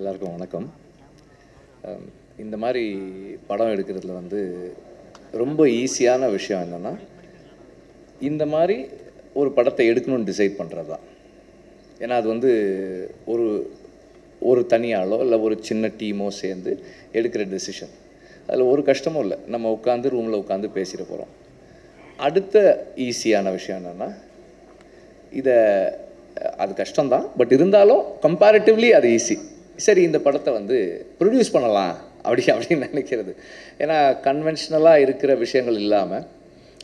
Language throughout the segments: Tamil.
எல்லாருக்கும் வணக்கம். இந்த மாதிரி படம் எடுக்கிறதுல வந்து ரொம்ப ஈஸியான விஷயம் என்னென்னா இந்த மாதிரி ஒரு படத்தை எடுக்கணும்னு டிசைட் பண்ணுறது தான் ஏன்னா அது வந்து ஒரு ஒரு தனியாளோ இல்லை ஒரு சின்ன டீமோ சேர்ந்து எடுக்கிற டெசிஷன் அதில் ஒரு கஷ்டமும் இல்லை. நம்ம உட்காந்து ரூமில் உட்காந்து பேசிட போகிறோம் அடுத்த ஈஸியான விஷயம் என்னென்னா இதை அது கஷ்டம்தான். பட் இருந்தாலும் கம்பேரிட்டிவ்லி அது ஈஸி சரி இந்த படத்தை வந்து ப்ரொடியூஸ் பண்ணலாம் அப்படி அப்படின்னு நினைக்கிறது. ஏன்னா கன்வென்ஷனலாக இருக்கிற விஷயங்கள் இல்லாமல்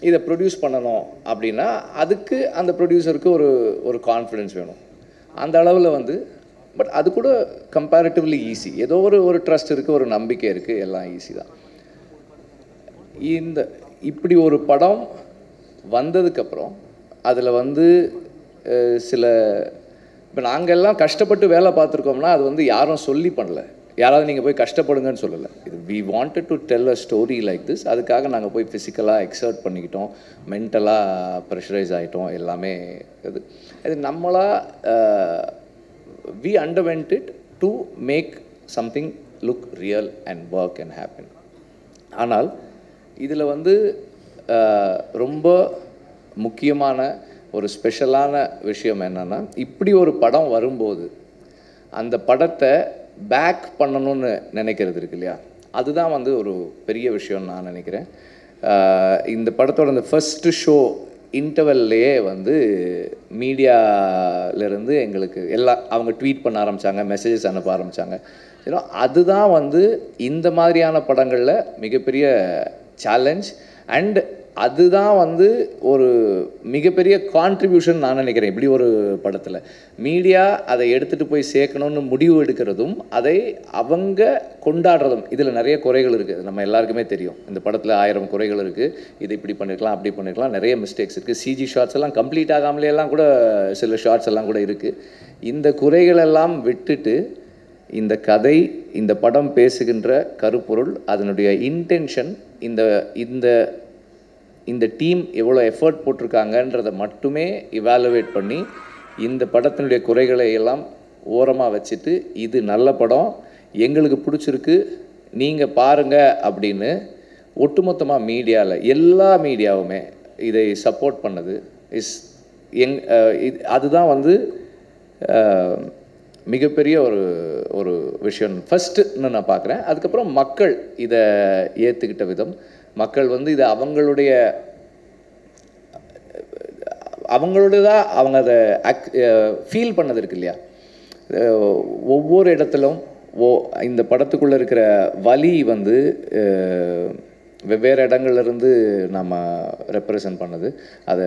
இதை ப்ரொடியூஸ் பண்ணணும் அப்படின்னா அதுக்கு அந்த ப்ரொடியூசருக்கு ஒரு ஒரு கான்ஃபிடென்ஸ் வேணும். அந்த அளவில் வந்து பட் அது கூட கம்பேரிட்டிவ்லி ஈஸி ஏதோ ஒரு ஒரு ட்ரஸ்ட் இருக்குது ஒரு நம்பிக்கை இருக்குது எல்லாம் ஈஸி தான். இந்த இப்படி ஒரு படம் வந்ததுக்கப்புறம் அதில் வந்து சில இப்போ நாங்கள் எல்லாம் கஷ்டப்பட்டு வேலை பார்த்துருக்கோம்னா அது வந்து யாரும் சொல்லி பண்ணல. யாராவது நீங்கள் போய் கஷ்டப்படுங்கன்னு சொல்லலை. இது we wanted to tell a story like this அதுக்காக நாங்கள் போய் ஃபிசிக்கலாக எக்ஸர்ட் பண்ணிக்கிட்டோம். மென்டலாக ப்ரெஷரைஸ் ஆகிட்டோம் எல்லாமே இது. இது நம்மளாக we underwent it to make something look real and work and happen ஆனால் இதில் வந்து ரொம்ப முக்கியமான ஒரு ஸ்பெஷலான விஷயம் என்னென்னா இப்படி ஒரு படம் வரும்போது அந்த படத்தை பேக் பண்ணணும்னு நினைக்கிறது இருக்கு இல்லையா? அதுதான் வந்து ஒரு பெரிய விஷயம்னு நான் நினைக்கிறேன். இந்த படத்தோட அந்த ஃபஸ்ட்டு ஷோ இன்டர்வல்லையே வந்து மீடியாவிலேருந்து எங்களுக்கு எல்லா அவங்க ட்வீட் பண்ண ஆரம்பித்தாங்க மெசேஜஸ் அனுப்ப ஆரம்பித்தாங்க ஏன்னா அதுதான் வந்து இந்த மாதிரியான படங்களில் மிகப்பெரிய சேலஞ்ச் அண்ட் அதுதான் வந்து ஒரு மிகப்பெரிய கான்ட்ரிபியூஷன் நான் நினைக்கிறேன் இப்படி ஒரு படத்தில். மீடியா அதை எடுத்துகிட்டு போய் சேர்க்கணும்னு முடிவு எடுக்கிறதும் அதை அவங்க கொண்டாடுறதும் இதில் நிறைய குறைகள் இருக்குது நம்ம எல்லாருக்குமே தெரியும். இந்த படத்தில் ஆயிரம் குறைகள் இருக்குது இது இப்படி பண்ணியிருக்கலாம் அப்படி பண்ணியிருக்கலாம் நிறைய மிஸ்டேக்ஸ் இருக்குது சிஜி ஷார்ட்ஸ் எல்லாம் கம்ப்ளீட் ஆகாமலே எல்லாம் கூட சில ஷார்ட்ஸ் எல்லாம் கூட இருக்குது இந்த குறைகளெல்லாம் விட்டுட்டு இந்த கதை இந்த படம் பேசுகின்ற கருப்பொருள் அதனுடைய இன்டென்ஷன் இந்த இந்த இந்த டீம் எவ்வளோ எஃபர்ட் போட்டிருக்காங்கன்றதை மட்டுமே இவாலுவேட் பண்ணி இந்த படத்தினுடைய குறைகளை எல்லாம் ஓரமாக வச்சுட்டு இது நல்ல படம் எங்களுக்கு பிடிச்சிருக்கு நீங்கள் பாருங்கள் அப்படின்னு ஒட்டுமொத்தமாக மீடியாவில் எல்லா மீடியாவுமே இதை சப்போர்ட் பண்ணது. இஸ் எங் இது அதுதான் வந்து மிகப்பெரிய ஒரு ஒரு விஷயம் ஃபஸ்ட்டுன்னு நான் பார்க்குறேன் அதுக்கப்புறம் மக்கள் இதை ஏற்றுக்கிட்ட விதம். மக்கள் வந்து இதை அவங்களுடைய அவங்களுடையதாக அவங்க அதை அக் ஃபீல் பண்ணது இருக்கு இல்லையா? ஒவ்வொரு இடத்துலும் ஓ இந்த படத்துக்குள்ளே இருக்கிற வலி வந்து வெவ்வேறு இடங்கள்லேருந்து நம்ம ரெப்ரசன்ட் பண்ணது. அதை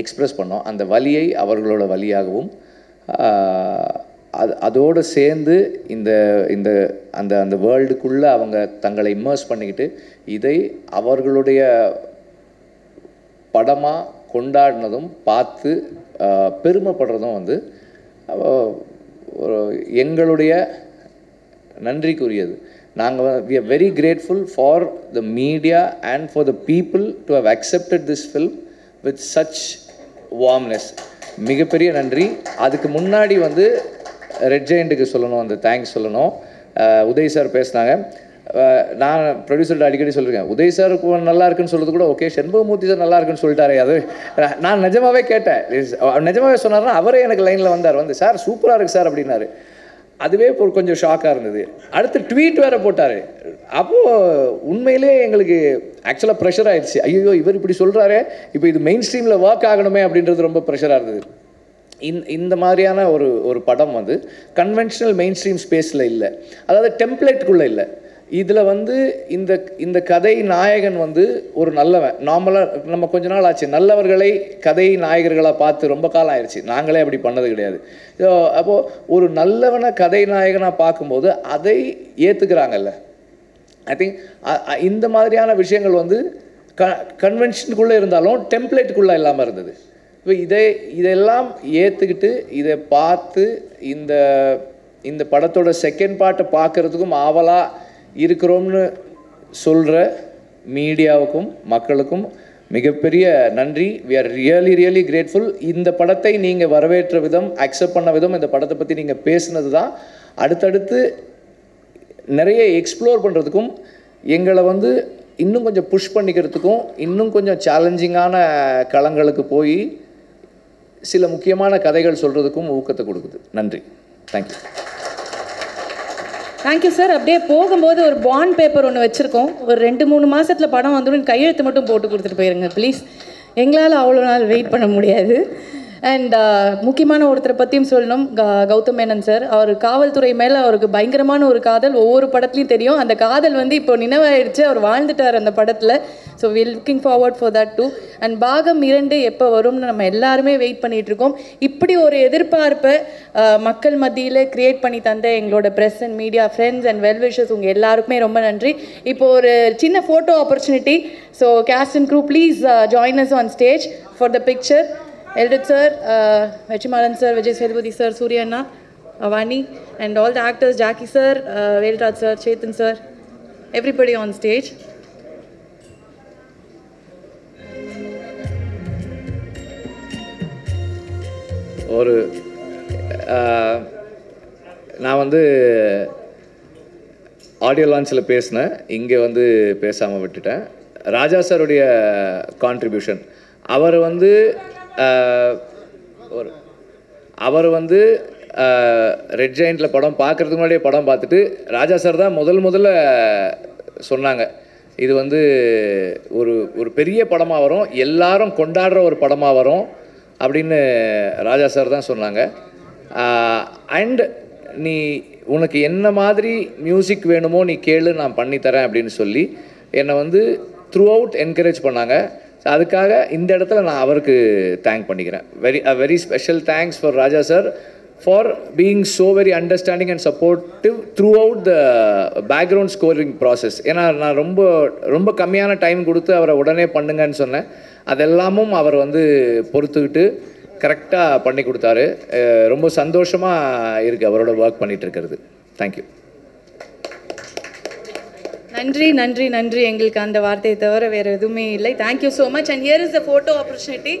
எக்ஸ்ப்ரெஸ் பண்ணோம். அந்த வலியை அவர்களோட வழியாகவும் அது அதோடு சேர்ந்து இந்த இந்த அந்த அந்த வேர்ல்டுக்குள்ளே அவங்க தங்களை இம்மர்ஸ் பண்ணிக்கிட்டு இதை அவர்களுடைய படமாக கொண்டாடினதும் பார்த்து பெருமைப்படுறதும் வந்து ஒரு எங்களுடைய நன்றிக்குரியது. நாங்கள் we are very grateful for the media and for the people to have accepted this film with such warmness மிகப்பெரிய நன்றி. அதுக்கு முன்னாடி வந்து ரெட் ஜெயண்ட்டுக்கு சொல்லணும் அந்த தேங்க்ஸ் சொல்லணும். உதய் சார் பேசினாங்க. நான் ப்ரொடியூசர்கிட்ட அடிக்கடி சொல்லியிருக்கேன் உதய் சார் நல்லா இருக்குன்னு சொல்கிறது கூட ஓகே செண்பகமூர்த்தி சார் நல்லா இருக்குன்னு சொல்லிட்டாரே அது நான் நிஜமாவே கேட்டேன். நிஜமாகவே சொன்னார்னா அவரே எனக்கு லைனில் வந்தார். வந்து சார் சூப்பராக இருக்குது சார் அப்படின்னாரு. அதுவே இப்போ கொஞ்சம் ஷாக்காக இருந்தது. அடுத்து ட்வீட் வேற போட்டார். அப்போது உண்மையிலே எங்களுக்கு ஆக்சுவலாக ப்ரெஷர் ஆயிடுச்சு. ஐயோ இவர் இப்படி சொல்கிறாரு இப்போ இது மெயின் ஸ்ட்ரீமில் ஒர்க் ஆகணுமே அப்படின்றது ரொம்ப ப்ரெஷராக இருந்தது. இந்த மாதிரியான ஒரு ஒரு படம் வந்து கன்வென்ஷனல் மெயின் ஸ்ட்ரீம் ஸ்பேஸில் இல்லை. அதாவது டெம்ப்ளேட்டுக்குள்ளே இல்லை. இதில் வந்து இந்த இந்த கதை நாயகன் வந்து ஒரு நல்லவன். நார்மலாக நம்ம கொஞ்ச நாள் ஆச்சு. நல்லவர்களை கதை நாயகர்களாக பார்த்து ரொம்ப காலம் ஆயிடுச்சு நாங்களே அப்படி பண்ணது கிடையாது. ஸோ அப்போது ஒரு நல்லவனை கதை நாயகனாக பார்க்கும்போது அதை ஏற்றுக்கிறாங்கல்ல ஐ திங்க் இந்த மாதிரியான விஷயங்கள் வந்து க கன்வென்ஷனுக்குள்ளே இருந்தாலும் டெம்ப்ளேட்டுக்குள்ளே இல்லாமல் இருந்தது. இப்போ இதை இதெல்லாம் ஏற்றுக்கிட்டு இதை பார்த்து இந்த இந்த படத்தோட செகண்ட் பார்ட்டை பார்க்குறதுக்கும் ஆவலாக இருக்கிறோம்னு சொல்கிற மீடியாவுக்கும் மக்களுக்கும் மிகப்பெரிய நன்றி. We are really really grateful இந்த படத்தை நீங்கள் வரவேற்ற விதம் அக்செப்ட் பண்ண விதம் இந்த படத்தை பற்றி நீங்கள் பேசுனது தான் அடுத்தடுத்து நிறைய எக்ஸ்ப்ளோர் பண்ணுறதுக்கும் எங்களை வந்து இன்னும் கொஞ்சம் புஷ் பண்ணிக்கிறதுக்கும் இன்னும் கொஞ்சம் சேலஞ்சிங்கான களங்களுக்கு போய் சில முக்கியமான கதைகள் சொல்கிறதுக்கும் ஊக்கத்தை கொடுக்குது. நன்றி. தேங்க்யூ தேங்க்யூ சார் அப்படியே போகும்போது ஒரு பாண்ட் பேப்பர் ஒன்று வச்சுருக்கோம். ஒரு ரெண்டு மூணு மாதத்தில் படம் வந்துடும். கையெழுத்து மட்டும் போட்டு கொடுத்துட்டு போயிருங்க ப்ளீஸ் எங்களால் அவ்வளோ நாள் வெயிட் பண்ண முடியாது. அண்ட் uh, முக்கியமான ஒருத்தரை பற்றியும் சொல்லணும். க- கௌதம் மேனன் சார் அவர் காவல்துறை மேலே அவருக்கு பயங்கரமான ஒரு காதல். ஒவ்வொரு படத்துலையும் தெரியும். அந்த காதல் வந்து இப்போ நினைவாயிடுச்சு அவர் வாழ்ந்துட்டார் அந்த படத்தில். So we looking forward for that too and பாகம் இரண்டு எப்போ வரும்னு நம்ம எல்லாருமே வெயிட் பண்ணிகிட்ருக்கோம் இப்படி ஒரு எதிர்பார்ப்பை மக்கள் மத்தியில் க்ரியேட் பண்ணி தந்த எங்களோட press and media friends and well wishes உங்கள் எல்லாருக்குமே ரொம்ப நன்றி. இப்போ ஒரு சின்ன photo opportunity so cast and crew please join us on stage for the picture எல்டட் sir Vetrimaaran sir Vijay Sethupathi sir சூரியண்ணா Avani and all the actors Jackie sir Velraj sir Chetan sir everybody on stage ஒரு uh, நான் வந்து ஆடியோ லான்ச்சில் பேசினேன் இங்கே வந்து பேசாமல் விட்டுட்டேன். ராஜா சாருடைய கான்ட்ரிபியூஷன் அவர் வந்து ஒரு அவர் வந்து ரெட் ஜெயிண்டில் படம் பார்க்குறதுக்கு முன்னாடியே படம் பார்த்துட்டு ராஜா சார் தான் முதல் முதல்ல சொன்னாங்க. இது வந்து ஒரு ஒரு பெரிய படமாக வரும் எல்லாரும் கொண்டாடுற ஒரு படமாக வரும் அப்படின்னு ராஜா சார் தான் சொன்னாங்க. அண்ட் நீ உனக்கு என்ன மாதிரி மியூசிக் வேணுமோ நீ கேளு நான் பண்ணித்தரேன் அப்படின்னு சொல்லி என்னை வந்து த்ரூ அவுட் என்கரேஜ் பண்ணாங்க. ஸோ அதுக்காக இந்த இடத்துல நான் அவருக்கு தேங்க் பண்ணிக்கிறேன். Very uh very special thanks for Raja sir for being so very understanding and supportive throughout the background scoring process ஏன்னா நான் ரொம்ப ரொம்ப கம்மியான டைம் கொடுத்து அவரை உடனே பண்ணுங்கன்னு சொன்னேன். அதெல்லாமும் அவர் வந்து பொறுத்துக்கிட்டு கரெக்டாக பண்ணி கொடுத்தாரு. ரொம்ப சந்தோஷமாக இருக்குது அவரோட ஒர்க் பண்ணிகிட்டு இருக்கிறது. தேங்க்யூ நன்றி நன்றி நன்றி. எங்களுக்கு அந்த வார்த்தையை தவிர வேறு எதுவுமே இல்லை. Thank you so much and here is the photo opportunity